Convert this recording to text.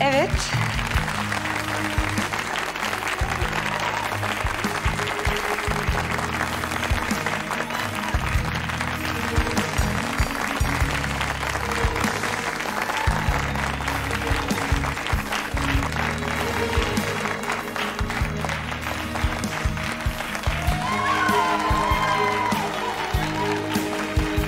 Evet.